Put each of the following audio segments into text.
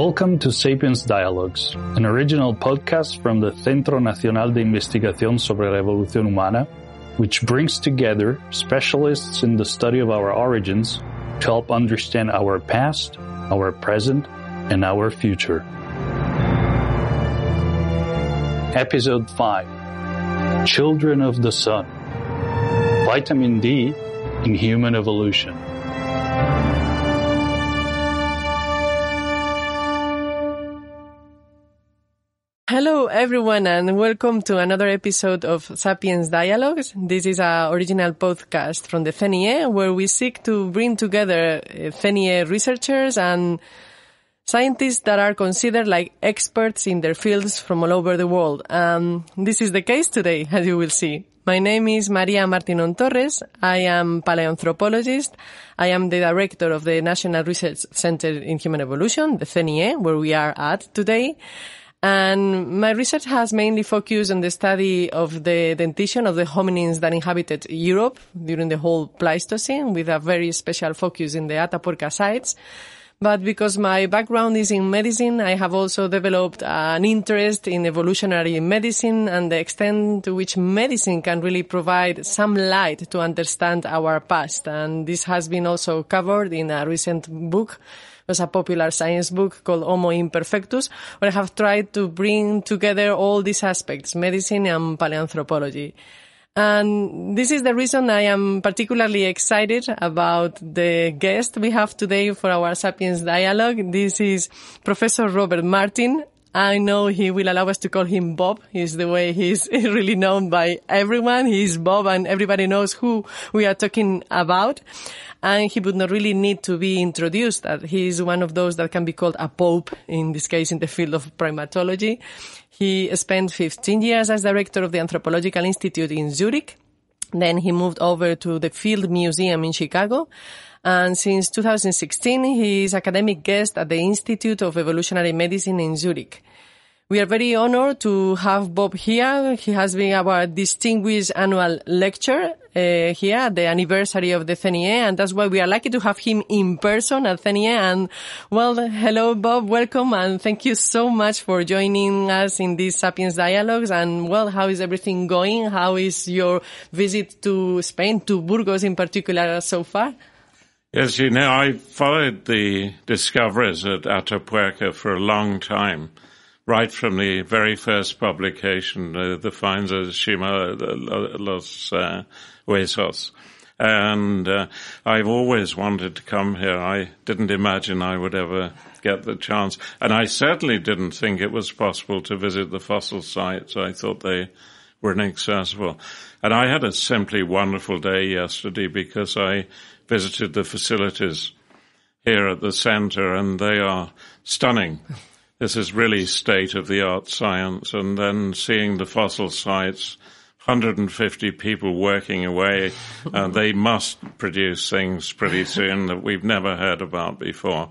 Welcome to Sapiens Dialogues, an original podcast from the Centro Nacional de Investigación sobre la Evolución Humana, which brings together specialists in the study of our origins to help understand our past, our present, and our future. Episode 5 Children of the Sun Vitamin D in Human Evolution. Hello, everyone, and welcome to another episode of Sapiens Dialogues. This is our original podcast from the CENIEH, where we seek to bring together uh, CENIEH researchers and scientists that are considered like experts in their fields from all over the world. Um, this is the case today, as you will see. My name is María Martinón-Torres. I am paleoanthropologist. I am the director of the National Research Center in Human Evolution, the CENIEH, where we are at today. And my research has mainly focused on the study of the dentition of the hominins that inhabited Europe during the whole Pleistocene with a very special focus in the Atapuerca sites. But because my background is in medicine, I have also developed an interest in evolutionary medicine and the extent to which medicine can really provide some light to understand our past. And this has been also covered in a recent book was a popular science book called Homo Imperfectus, where I have tried to bring together all these aspects, medicine and paleoanthropology. And this is the reason I am particularly excited about the guest we have today for our Sapiens Dialogue. This is Professor Robert Martin. I know he will allow us to call him Bob. He's the way he's really known by everyone. He's Bob and everybody knows who we are talking about and he would not really need to be introduced. That he is one of those that can be called a pope, in this case, in the field of primatology. He spent 15 years as director of the Anthropological Institute in Zurich. Then he moved over to the Field Museum in Chicago. And since 2016, he is academic guest at the Institute of Evolutionary Medicine in Zurich. We are very honored to have Bob here. He has been our distinguished annual lecture uh, here at the anniversary of the CENIEH, and that's why we are lucky to have him in person at CENIEH. And well, hello, Bob. Welcome, and thank you so much for joining us in these Sapiens Dialogues. And well, how is everything going? How is your visit to Spain, to Burgos in particular, so far? Yes, you know, I followed the discoveries at Atapuerca for a long time right from the very first publication, uh, the finds of Sima Los uh, Huesos. And uh, I've always wanted to come here. I didn't imagine I would ever get the chance. And I certainly didn't think it was possible to visit the fossil sites. I thought they were inaccessible. And I had a simply wonderful day yesterday because I visited the facilities here at the center and they are stunning this is really state of the art science. And then seeing the fossil sites, 150 people working away, uh, they must produce things pretty soon that we've never heard about before.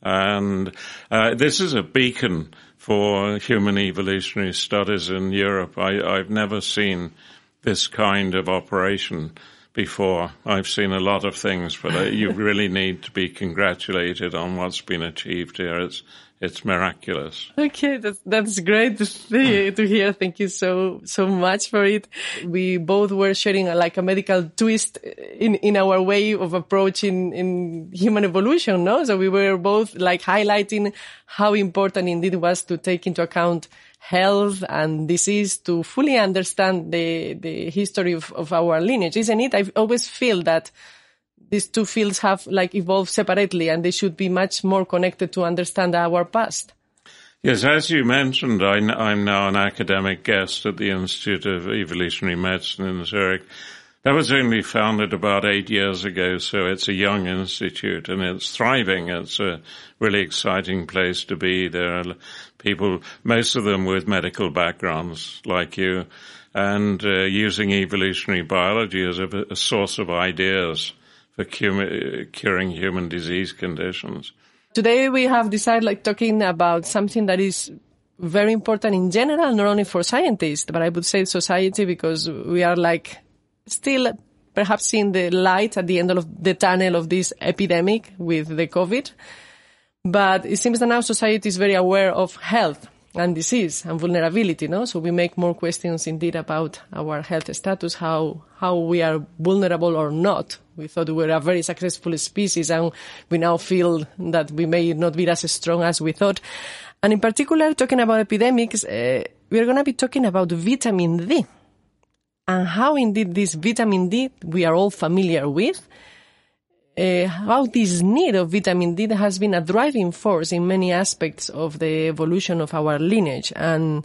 And uh, this is a beacon for human evolutionary studies in Europe. I, I've never seen this kind of operation before. I've seen a lot of things, but uh, you really need to be congratulated on what's been achieved here. It's it's miraculous. Okay, that's that's great to see, to hear. Thank you so so much for it. We both were sharing a, like a medical twist in in our way of approaching in human evolution, no? So we were both like highlighting how important indeed it was to take into account health and disease to fully understand the the history of, of our lineage, isn't it? I always feel that these two fields have like evolved separately and they should be much more connected to understand our past. Yes, as you mentioned, I, am now an academic guest at the Institute of Evolutionary Medicine in Zurich. That was only founded about eight years ago, so it's a young institute and it's thriving. It's a really exciting place to be. There are people, most of them with medical backgrounds like you, and uh, using evolutionary biology as a, a source of ideas for curing human disease conditions. Today we have decided like talking about something that is very important in general, not only for scientists, but I would say society because we are like still perhaps seeing the light at the end of the tunnel of this epidemic with the COVID. But it seems that now society is very aware of health and disease and vulnerability, no? So we make more questions indeed about our health status, how, how we are vulnerable or not. We thought we were a very successful species and we now feel that we may not be as strong as we thought. And in particular, talking about epidemics, uh, we are going to be talking about vitamin D and how indeed this vitamin D we are all familiar with, uh, how this need of vitamin D has been a driving force in many aspects of the evolution of our lineage and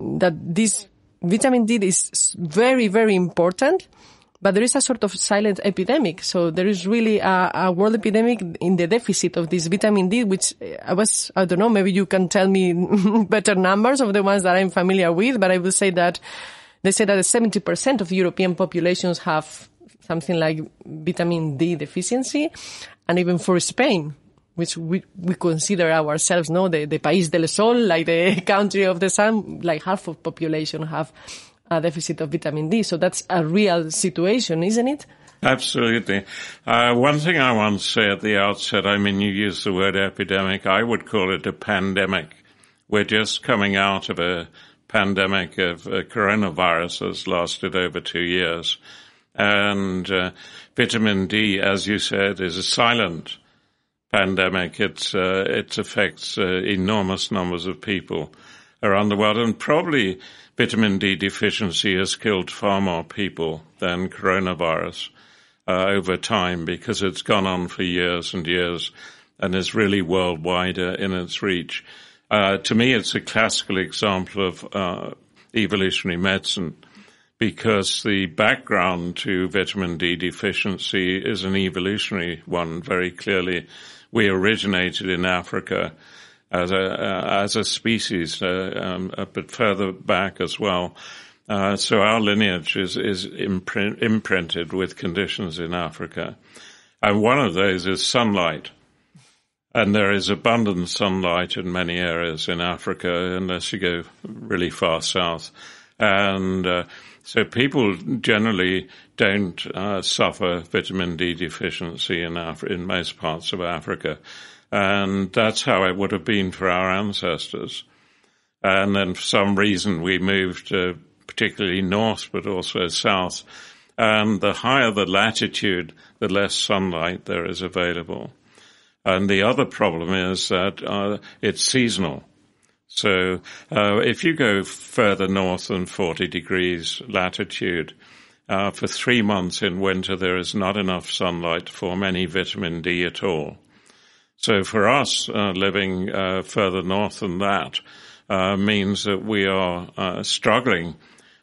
that this vitamin D is very, very important. But there is a sort of silent epidemic. So there is really a, a world epidemic in the deficit of this vitamin D, which I was, I don't know, maybe you can tell me better numbers of the ones that I'm familiar with, but I will say that they say that 70% of European populations have something like vitamin D deficiency. And even for Spain, which we, we consider ourselves, no, the, the País del Sol, like the country of the sun, like half of population have a deficit of vitamin D. So that's a real situation, isn't it? Absolutely. Uh, one thing I want to say at the outset, I mean, you use the word epidemic. I would call it a pandemic. We're just coming out of a pandemic of uh, coronavirus that's lasted over two years. And uh, vitamin D, as you said, is a silent pandemic. It's, uh, it affects uh, enormous numbers of people around the world, and probably vitamin D deficiency has killed far more people than coronavirus uh, over time because it's gone on for years and years and is really worldwide uh, in its reach. Uh, to me, it's a classical example of evolutionary medicine because the background to vitamin D deficiency is an evolutionary one very clearly. We originated in Africa as a, uh, as a species, uh, um, a bit further back as well. Uh, so our lineage is, is imprint, imprinted with conditions in Africa. And one of those is sunlight. And there is abundant sunlight in many areas in Africa, unless you go really far south. And uh, so people generally don't uh, suffer vitamin D deficiency in, Af- in most parts of Africa. And that's how it would have been for our ancestors. And then for some reason we moved uh, particularly north, but also south. And the higher the latitude, the less sunlight there is available. And the other problem is that uh, it's seasonal. So uh, if you go further north than 40 degrees latitude, uh, for three months in winter there is not enough sunlight to form any vitamin D at all. So for us, uh, living uh, further north than that uh, means that we are uh, struggling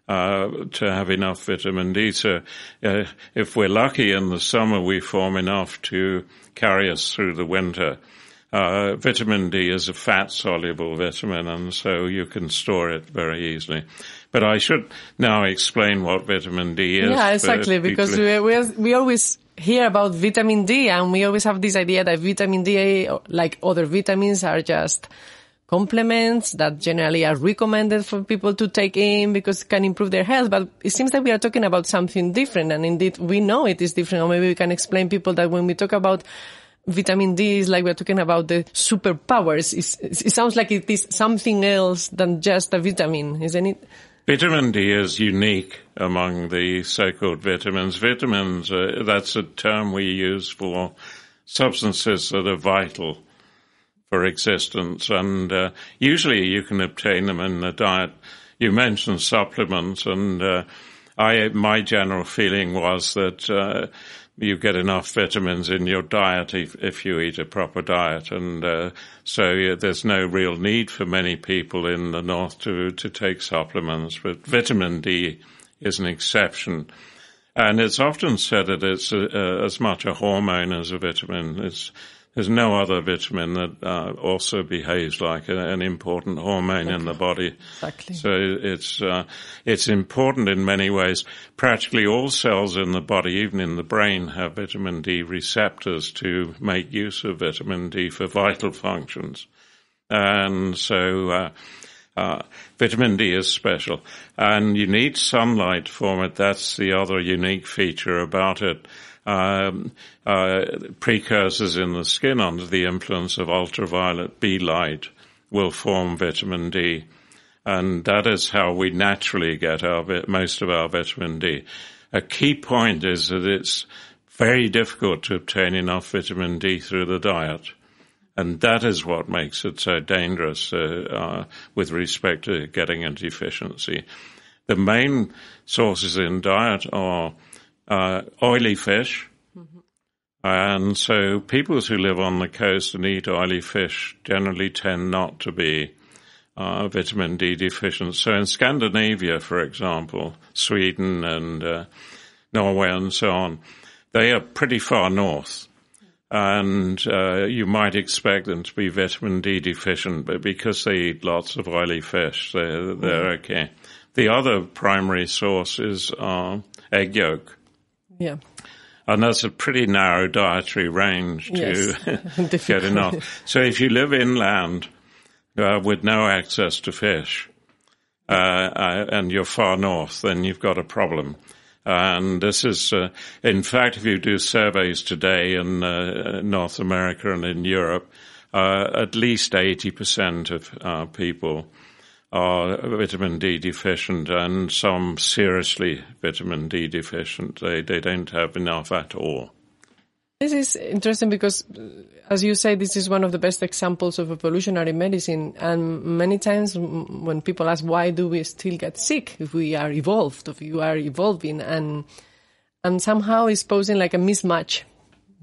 uh, to have enough vitamin D. So uh, if we're lucky in the summer, we form enough to carry us through the winter. Uh, vitamin D is a fat soluble vitamin, and so you can store it very easily. But I should now explain what vitamin D is. Yeah, exactly, because we, we, we always hear about vitamin D, and we always have this idea that vitamin D, like other vitamins, are just complements that generally are recommended for people to take in because it can improve their health. But it seems that we are talking about something different. And indeed, we know it is different. Or maybe we can explain people that when we talk about vitamin D is like we're talking about the superpowers. It's, it sounds like it is something else than just a vitamin, isn't it? Vitamin D is unique among the so-called vitamins. Vitamins, uh, that's a term we use for substances that are vital for existence, and uh, usually you can obtain them in the diet. You mentioned supplements, and uh, I my general feeling was that uh, you get enough vitamins in your diet if, if you eat a proper diet, and uh, so yeah, there's no real need for many people in the north to to take supplements. But vitamin D is an exception. And it's often said that it's a, a, as much a hormone as a vitamin. It's there's no other vitamin that uh, also behaves like a, an important hormone in the body. Exactly. So it's uh, it's important in many ways. Practically all cells in the body, even in the brain, have vitamin D receptors to make use of vitamin D for vital functions, and so. Uh, uh, vitamin D is special, and you need sunlight for it. That's the other unique feature about it. Um, uh, precursors in the skin under the influence of ultraviolet B light will form vitamin D. And that is how we naturally get our, most of our vitamin D. A key point is that it's very difficult to obtain enough vitamin D through the diet. And that is what makes it so dangerous uh, uh, with respect to getting a deficiency. The main sources in diet are uh, oily fish. Mm-hmm. And so people who live on the coast and eat oily fish generally tend not to be uh, vitamin D deficient. So in Scandinavia, for example, Sweden and uh, Norway and so on, they are pretty far north. And uh, you might expect them to be vitamin D deficient, but because they eat lots of oily fish, they're, they're mm-hmm. okay. The other primary source is uh, egg yolk. Yeah. And that's a pretty narrow dietary range to yes. get enough. So if you live inland uh, with no access to fish, uh, uh, and you're far north, then you've got a problem. And this is, uh, in fact, if you do surveys today in uh, North America and in Europe, uh, at least 80% of people are vitamin D deficient and some seriously vitamin D deficient. They, they don't have enough at all. This is interesting because, uh, as you say, this is one of the best examples of evolutionary medicine. And many times when people ask, why do we still get sick if we are evolved, if you are evolving? And, and somehow it's posing like a mismatch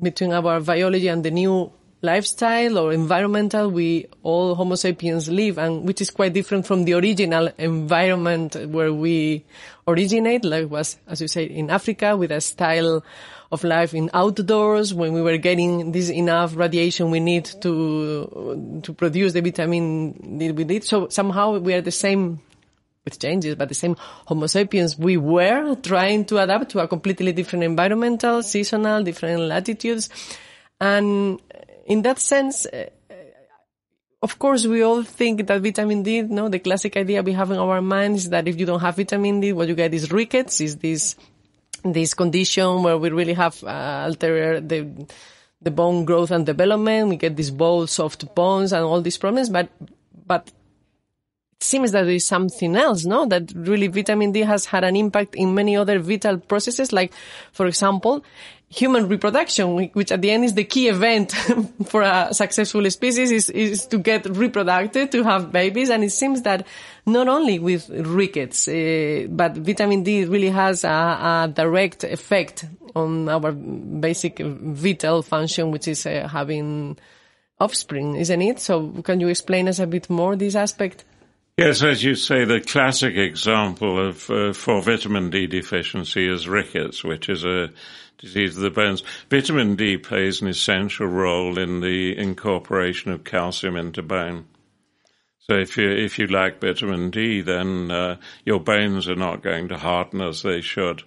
between our biology and the new lifestyle or environmental we all Homo sapiens live and which is quite different from the original environment where we originate, like was, as you say, in Africa with a style of life in outdoors when we were getting this enough radiation we need to to produce the vitamin D we need. So somehow we are the same with changes, but the same Homo sapiens we were trying to adapt to a completely different environmental, seasonal, different latitudes. And in that sense, uh, of course, we all think that vitamin D, no, the classic idea we have in our minds is that if you don't have vitamin D, what you get is rickets, is this this condition where we really have uh, altered the the bone growth and development. We get these bold, soft bones and all these problems. But but it seems that there is something else, no? That really vitamin D has had an impact in many other vital processes, like, for example, human reproduction, which at the end is the key event for a successful species is, is to get reproduced, to have babies. And it seems that not only with rickets, uh, but vitamin D really has a, a, direct effect on our basic vital function, which is uh, having offspring, isn't it? So can you explain us a bit more this aspect? Yes, as you say, the classic example of uh, for vitamin D deficiency is rickets, which is a disease of the bones. Vitamin D plays an essential role in the incorporation of calcium into bone. So if you if you lack vitamin D, then uh, your bones are not going to harden as they should.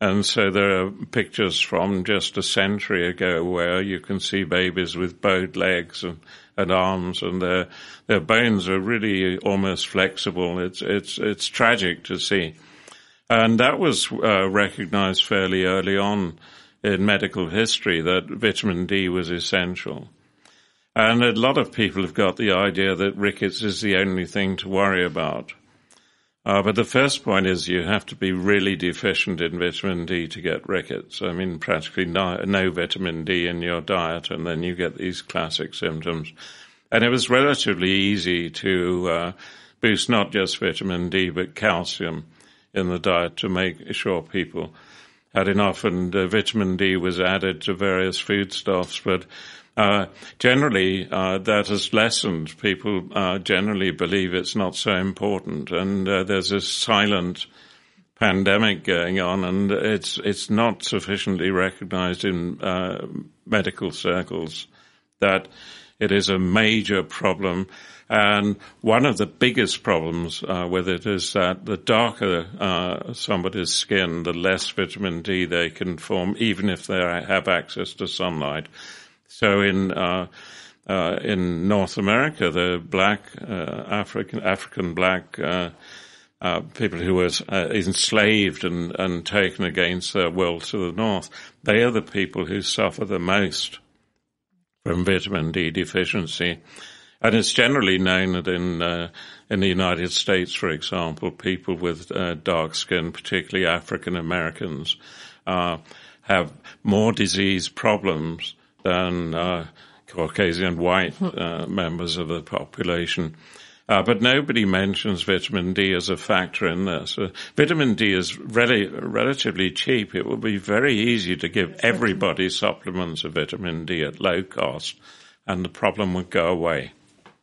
And so there are pictures from just a century ago where you can see babies with bowed legs and, and arms, and their their bones are really almost flexible. It's it's it's tragic to see. And that was uh, recognized fairly early on in medical history that vitamin D was essential. And a lot of people have got the idea that rickets is the only thing to worry about. Uh, but the first point is you have to be really deficient in vitamin D to get rickets. I mean, practically no, no vitamin D in your diet, and then you get these classic symptoms. And it was relatively easy to uh, boost not just vitamin D, but calcium in the diet to make sure people had enough, and uh, vitamin D was added to various foodstuffs. But uh, generally, uh, that has lessened. People uh, generally believe it's not so important, and uh, there's this silent pandemic going on, and it's it's not sufficiently recognised in uh, medical circles that it is a major problem and one of the biggest problems uh, with it is that the darker uh, somebody's skin, the less vitamin D they can form, even if they have access to sunlight. So in uh, uh in North America, the black uh, African African black uh, uh, people who were uh, enslaved and, and taken against their will to the north, they are the people who suffer the most from vitamin D deficiency. And it's generally known that in uh, in the United States, for example, people with uh, dark skin, particularly African Americans, uh, have more disease problems than uh, Caucasian white uh, members of the population. Uh, but nobody mentions vitamin D as a factor in this. Vitamin D is really, relatively cheap. It would be very easy to give everybody supplements of vitamin D at low cost, and the problem would go away.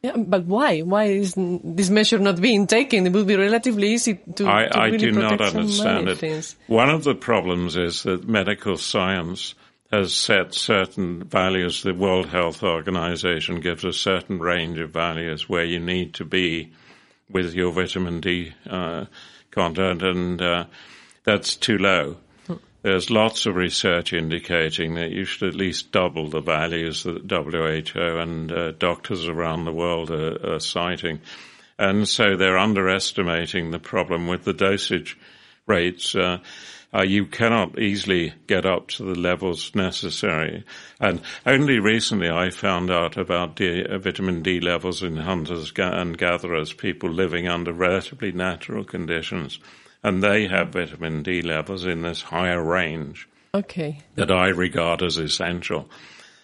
Yeah, but why? Why is this measure not being taken? It would be relatively easy to. I, to I really do not understand it. things. One of the problems is that medical science has set certain values. The World Health Organization gives a certain range of values where you need to be with your vitamin D uh, content, and uh, that's too low. There's lots of research indicating that you should at least double the values that WHO and uh, doctors around the world are, are citing. And so they're underestimating the problem with the dosage rates. Uh, uh, you cannot easily get up to the levels necessary. And only recently I found out about D, uh, vitamin D levels in hunters and gatherers, people living under relatively natural conditions. And they have vitamin D levels in this higher range Okay. that I regard as essential.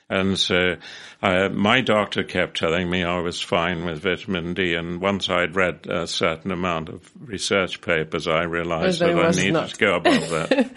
And so uh, my doctor kept telling me I was fine with vitamin D. And once I'd read a certain amount of research papers, I realized that I I needed not. to go above that.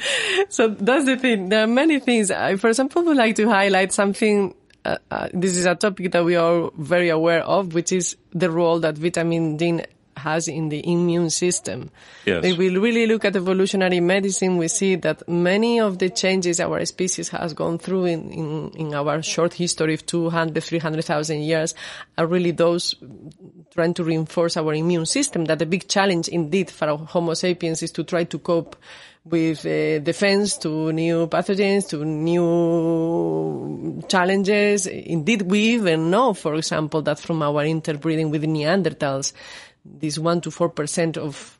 So that's the thing. There are many things. I, for example, would like to highlight something. Uh, uh, this is a topic that we are very aware of, which is the role that vitamin D has in the immune system. Yes. If we really look at evolutionary medicine, we see that many of the changes our species has gone through in, in, in our short history of 200, 300,000 years are really those trying to reinforce our immune system. That the big challenge indeed for Homo sapiens is to try to cope with uh, defense to new pathogens, to new challenges. Indeed, we even know, for example, that from our interbreeding with Neanderthals, this one to four percent of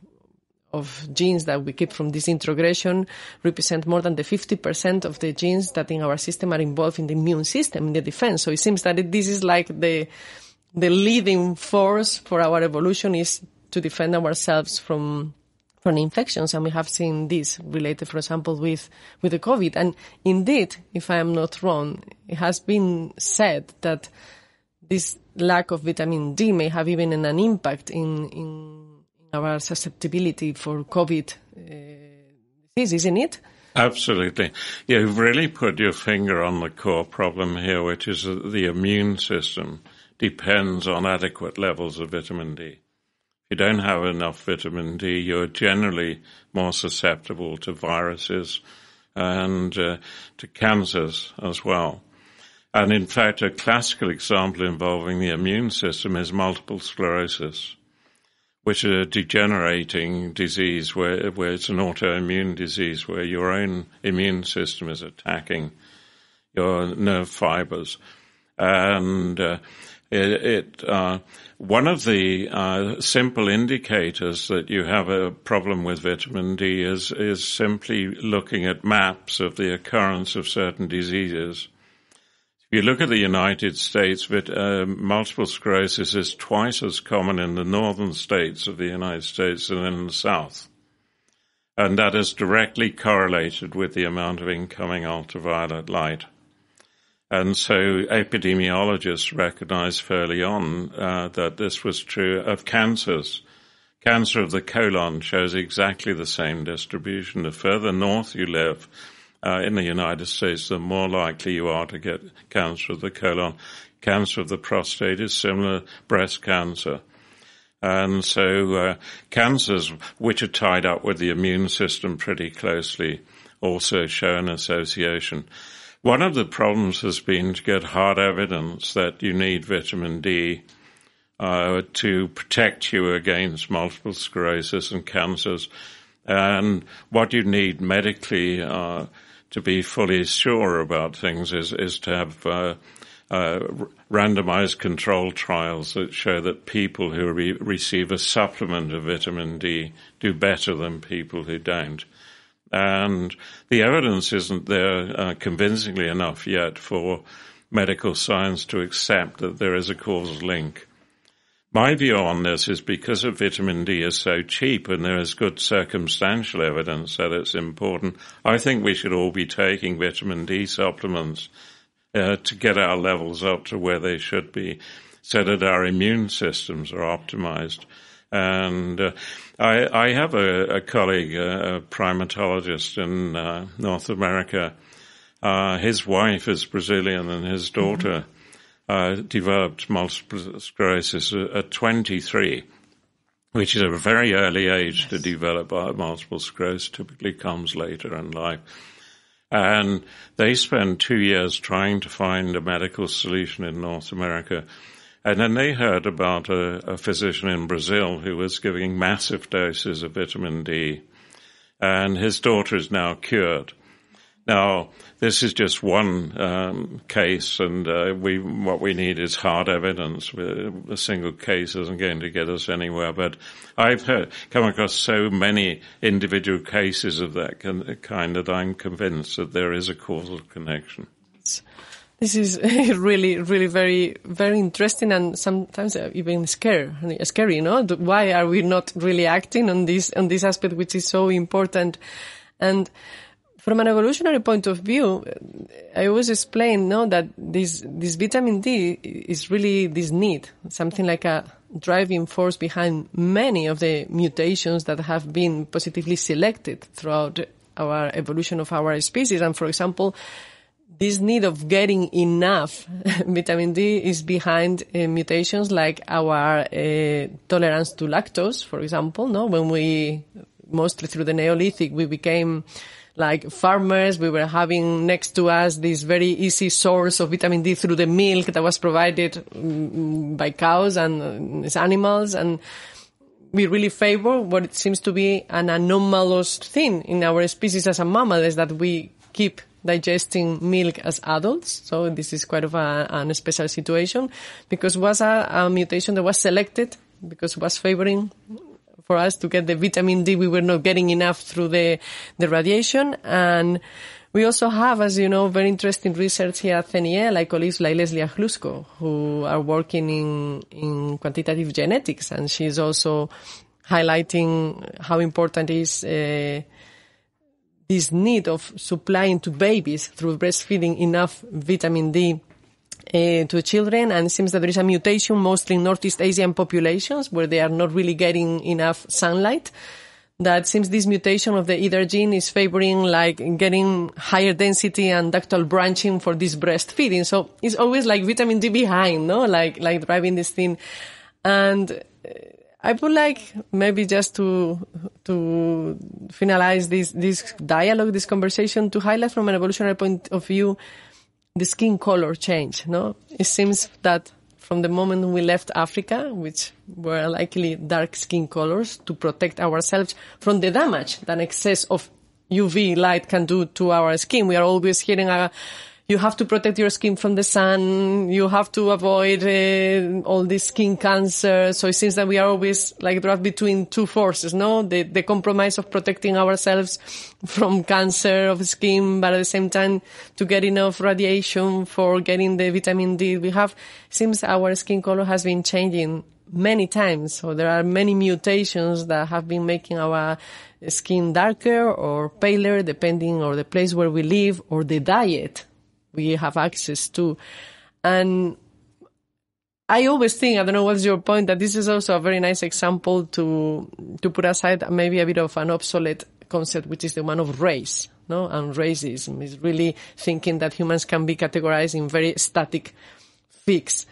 of genes that we keep from this introgression represent more than the 50% of the genes that in our system are involved in the immune system, in the defense. So it seems that it, this is like the, the leading force for our evolution is to defend ourselves from, from infections. And we have seen this related, for example, with, with the COVID. And indeed, if I am not wrong, it has been said that this lack of vitamin D may have even an impact in, in our susceptibility for COVID uh, disease, isn't it? Absolutely. You've really put your finger on the core problem here, which is that the immune system depends on adequate levels of vitamin D. If you don't have enough vitamin D, you're generally more susceptible to viruses and uh, to cancers as well. And in fact, a classical example involving the immune system is multiple sclerosis, which is a degenerating disease where, where it's an autoimmune disease where your own immune system is attacking your nerve fibers. And uh, it, it uh, one of the uh, simple indicators that you have a problem with vitamin D is is simply looking at maps of the occurrence of certain diseases. You look at the United States, vit- uh, multiple sclerosis is twice as common in the northern states of the United States than in the south. And that is directly correlated with the amount of incoming ultraviolet light. And so epidemiologists recognized fairly on uh, that this was true of cancers. Cancer of the colon shows exactly the same distribution. The further north you live uh, in the United States, the more likely you are to get cancer of the colon. Cancer of the prostate is similar, breast cancer. And so uh, cancers, which are tied up with the immune system pretty closely, also show an association. One of the problems has been to get hard evidence that you need vitamin D uh, to protect you against multiple sclerosis and cancers. And what you need medically uh, to be fully sure about things is, is to have uh, uh, randomized control trials that show that people who re- receive a supplement of vitamin D do better than people who don't. And the evidence isn't there uh, convincingly enough yet for medical science to accept that there is a causal link. My view on this is because of vitamin D is so cheap and there is good circumstantial evidence that it's important, I think we should all be taking vitamin D supplements uh, to get our levels up to where they should be so that our immune systems are optimized. And uh, I, I, have a, a colleague, a, primatologist in uh, North America. Uh, his wife is Brazilian and his daughter mm-hmm uh, developed multiple sclerosis at 23, which is a very early age yes. to develop multiple sclerosis, typically comes later in life. And they spent two years trying to find a medical solution in North America. And then they heard about a, a physician in Brazil who was giving massive doses of vitamin D. And his daughter is now cured. Now, this is just one um, case, and uh, we what we need is hard evidence. A single case isn't going to get us anywhere. But I've heard, come across so many individual cases of that kind that I'm convinced that there is a causal connection. This is really, really very, very interesting and sometimes even scary. Scary, you know. Why are we not really acting on this on this aspect, which is so important? And from an evolutionary point of view, I always explain, no, that this, this vitamin D is really this need, something like a driving force behind many of the mutations that have been positively selected throughout our evolution of our species. And for example, this need of getting enough vitamin D is behind uh, mutations like our uh, tolerance to lactose, for example, no, when we, mostly through the Neolithic, we became like farmers. We were having next to us this very easy source of vitamin D through the milk that was provided mm, by cows and uh, animals. And we really favor what it seems to be an anomalous thing in our species as a mammal is that we keep digesting milk as adults. So this is quite of a, an special situation because it was a, a mutation that was selected because it was favoring for us to get the vitamin D. We were not getting enough through the, the radiation. And we also have, as you know, very interesting research here at CENIEH, like colleagues like Leslea Hlusko, who are working in, in quantitative genetics. And she's also highlighting how important is, uh, this need of supplying to babies through breastfeeding enough vitamin D uh, to children, and it seems that there is a mutation mostly in Northeast Asian populations where they are not really getting enough sunlight. That seems this mutation of the EDAR gene is favoring like getting higher density and ductal branching for this breastfeeding. So it's always like vitamin D behind, no? Like, like driving this thing. And uh, I would like maybe just to to finalize this this dialogue, this conversation, to highlight from an evolutionary point of view the skin color change. No, it seems that from the moment we left Africa, which were likely dark skin colors, to protect ourselves from the damage that excess of UV light can do to our skin. We are always hearing a you have to protect your skin from the sun. You have to avoid uh, all this skin cancer. So it seems that we are always like draft between two forces, no? The, the compromise of protecting ourselves from cancer of skin, but at the same time to get enough radiation for getting the vitamin D we have. Seems our skin color has been changing many times. So there are many mutations that have been making our skin darker or paler depending on the place where we live or the diet we have access to. And I always think, I don't know what's your point, that this is also a very nice example to, to put aside maybe a bit of an obsolete concept, which is the one of race, no? And racism is really thinking that humans can be categorized in very static, fixed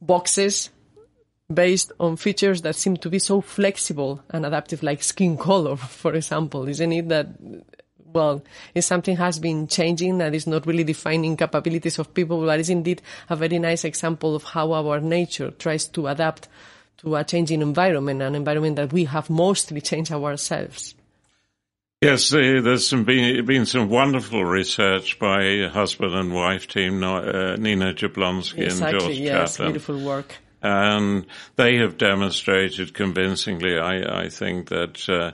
boxes based on features that seem to be so flexible and adaptive, like skin color, for example. Isn't it that well, if something has been changing that is not really defining capabilities of people, but is indeed a very nice example of how our nature tries to adapt to a changing environment, an environment that we have mostly changed ourselves. Yes, there's some been, been some wonderful research by husband and wife team, uh, Nina Jablonski exactly, and George yes, Chaplin. beautiful work. And they have demonstrated convincingly, I, I think, that uh,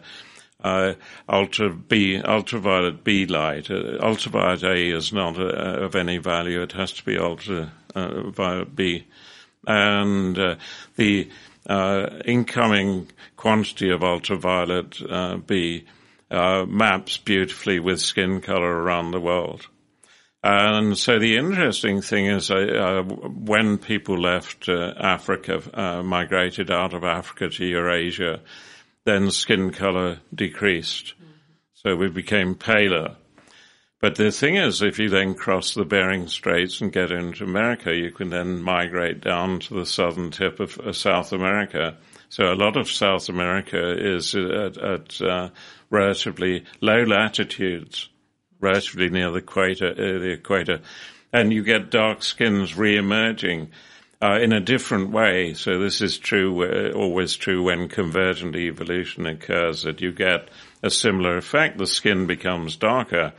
uh, ultra B, ultraviolet B light, uh, ultraviolet A is not uh, of any value. It has to be ultraviolet B, and uh, the uh, incoming quantity of ultraviolet B uh, maps beautifully with skin color around the world. And so the interesting thing is, uh, uh, when people left uh, Africa, uh, migrated out of Africa to Eurasia, then skin color decreased. Mm-hmm. So we became paler. But the thing is, if you then cross the Bering Straits and get into America, you can then migrate down to the southern tip of uh, South America. So a lot of South America is at, at uh, relatively low latitudes, relatively near the equator, uh, the equator, and you get dark skins re-emerging. Uh, in a different way. So this is true, uh, always true when convergent evolution occurs, that you get a similar effect. The skin becomes darker,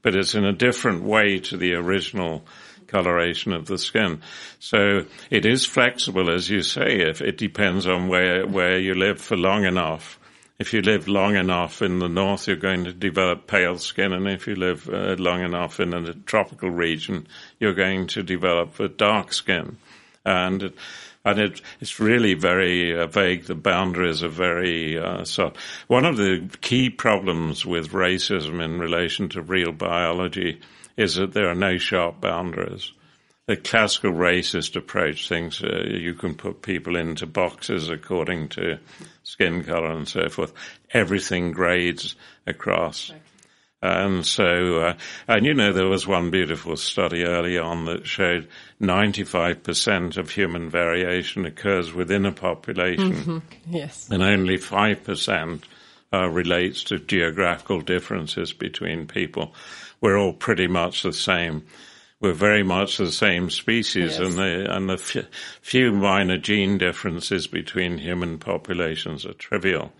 but it's in a different way to the original coloration of the skin. So it is flexible, as you say, if it depends on where, where you live for long enough if you live long enough in the north, you're going to develop pale skin, and if you live uh, long enough in a tropical region, you're going to develop a dark skin. And and it, it's really very uh, vague. The boundaries are very uh, soft. One of the key problems with racism in relation to real biology is that there are no sharp boundaries the classical racist approach thinks uh, you can put people into boxes according to skin color and so forth. Everything grades across. And so, uh, and you know, there was one beautiful study early on that showed 95% of human variation occurs within a population. Mm-hmm. Yes. And only 5% uh, relates to geographical differences between people. We're all pretty much the same we're very much the same species, yes. and the and the f- few minor gene differences between human populations are trivial.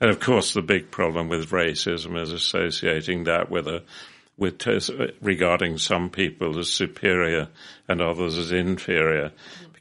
And of course, the big problem with racism is associating that with a with regarding some people as superior and others as inferior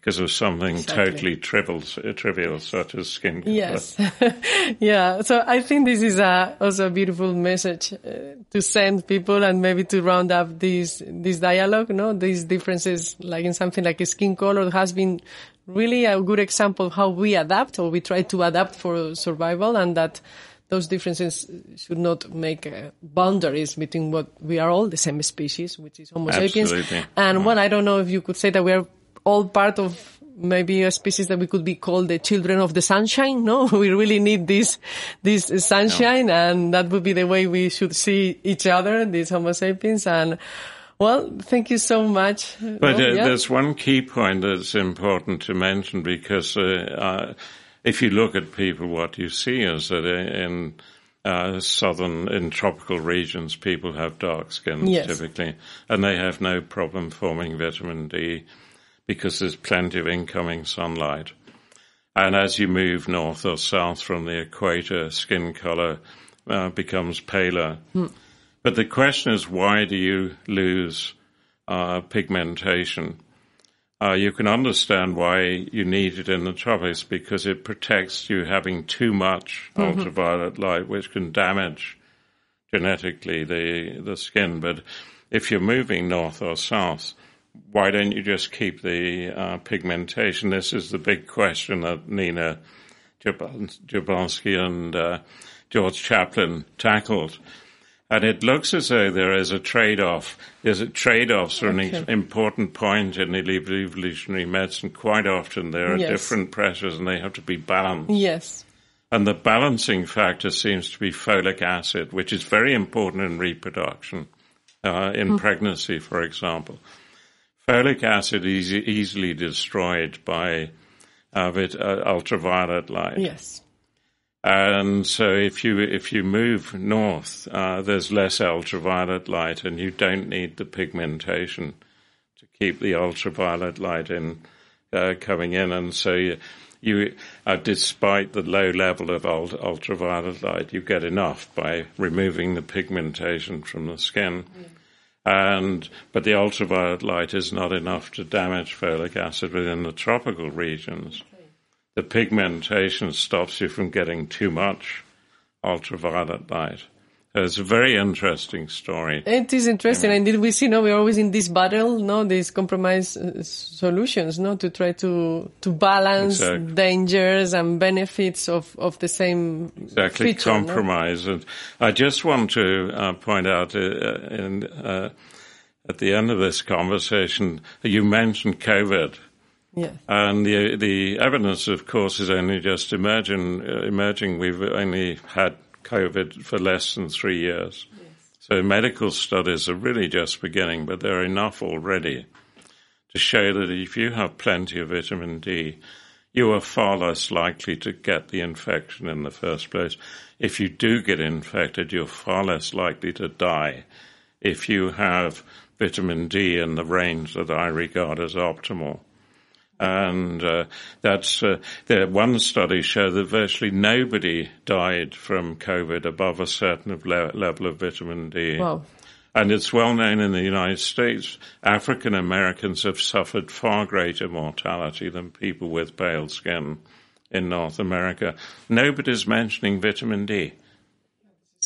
because of something exactly. totally trivial, trivial such as skin color. Yes. yeah. So I think this is a, also a beautiful message uh, to send people and maybe to round up this, this dialogue, no? These differences, like in something like skin color has been really a good example of how we adapt or we try to adapt for survival and that those differences should not make uh, boundaries between what we are all the same species, which is Homo sapiens. Absolutely. And well, I don't know if you could say that we are all part of maybe a species that we could be called the children of the sunshine. No, we really need this, this sunshine and that would be the way we should see each other, these Homo sapiens. And well, thank you so much. But uh, yeah. there's one key point that's important to mention because, uh, uh, if you look at people, what you see is that in, uh, southern, in tropical regions, people have dark skin yes. typically, and they have no problem forming vitamin D because there's plenty of incoming sunlight. And as you move north or south from the equator, skin color uh, becomes paler. Mm. But the question is, why do you lose uh, pigmentation? Uh, you can understand why you need it in the tropics because it protects you having too much mm-hmm. ultraviolet light, which can damage genetically the the skin. But if you're moving north or south, why don't you just keep the uh, pigmentation? This is the big question that Nina Jablonski and uh, George Chaplin tackled. And it looks as though there is a trade-off. There's a trade-offs are okay. an important point in evolutionary medicine. Quite often there are yes. different pressures and they have to be balanced. Yes. And the balancing factor seems to be folic acid, which is very important in reproduction, uh, in mm. pregnancy, for example. Folic acid is easily destroyed by uh, ultraviolet light. Yes. And so if you if you move north, uh, there's less ultraviolet light, and you don't need the pigmentation to keep the ultraviolet light in uh, coming in, and so you, you, uh, despite the low level of ult- ultraviolet light, you get enough by removing the pigmentation from the skin. Yeah. And, but the ultraviolet light is not enough to damage folic acid within the tropical regions. Okay. The pigmentation stops you from getting too much ultraviolet light. It's a very interesting story. It is interesting. Yeah. Indeed, we see now we're always in this battle, no, these compromise uh, solutions, no, to try to, to balance exactly. dangers and benefits of, of the same exactly feature, compromise. No? And I just want to uh, point out uh, in, uh, at the end of this conversation, you mentioned COVID. Yeah. And the the evidence, of course, is only just emerging. Uh, emerging. We've only had COVID for less than three years. Yes. So medical studies are really just beginning, but they're enough already to show that if you have plenty of vitamin D, you are far less likely to get the infection in the first place. If you do get infected, you're far less likely to die if you have vitamin D in the range that I regard as optimal. And uh, that's uh, the one study showed that virtually nobody died from COVID above a certain le- level of vitamin D. Wow. And it's well known in the United States, African Americans have suffered far greater mortality than people with pale skin in North America. Nobody's mentioning vitamin D.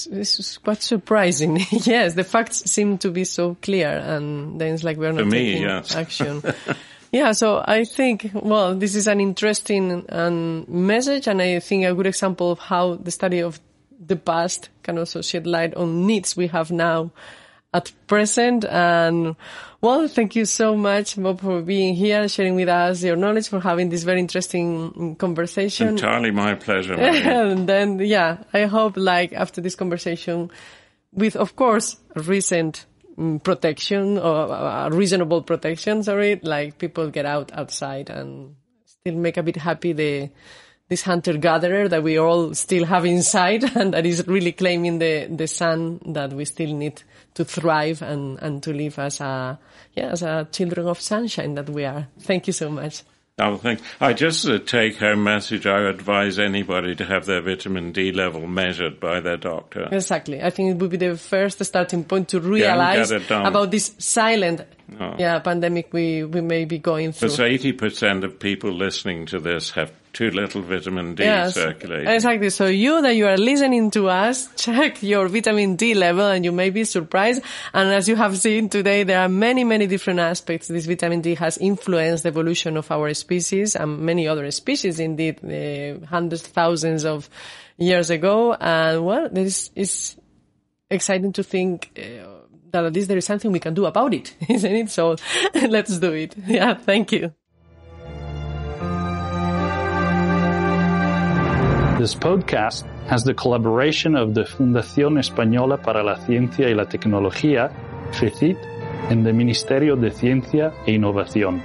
This is quite surprising. yes, the facts seem to be so clear, and then it's like we're not For taking yes. action. Yeah, so I think, well, this is an interesting um, message, and I think a good example of how the study of the past can also shed light on needs we have now at present. And well, thank you so much, Bob, for being here, sharing with us your knowledge, for having this very interesting conversation. Entirely my pleasure. and then, yeah, I hope like after this conversation with, of course, recent protection or uh, reasonable protection, sorry, like people get out outside and still make a bit happy the, this hunter gatherer that we all still have inside and that is really claiming the, the sun that we still need to thrive and, and to live as a, yeah, as a children of sunshine that we are. Thank you so much. I think I just uh, as a take-home message, I would advise anybody to have their vitamin D level measured by their doctor. Exactly. I think it would be the first starting point to realize about this silent oh. yeah, pandemic we, we may be going through. Because 80% of people listening to this have too little vitamin D yes, circulating. Exactly. So you that you are listening to us, check your vitamin D level and you may be surprised. And as you have seen today, there are many, many different aspects. This vitamin D has influenced the evolution of our species and many other species indeed, uh, hundreds, thousands of years ago. And well, this is exciting to think uh, that at least there is something we can do about it, isn't it? So let's do it. Yeah. Thank you. This podcast has the collaboration of the Fundación Española para la Ciencia y la Tecnología, FECYT, and the Ministerio de Ciencia e Innovación.